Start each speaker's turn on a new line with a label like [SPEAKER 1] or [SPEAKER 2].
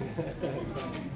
[SPEAKER 1] exactly.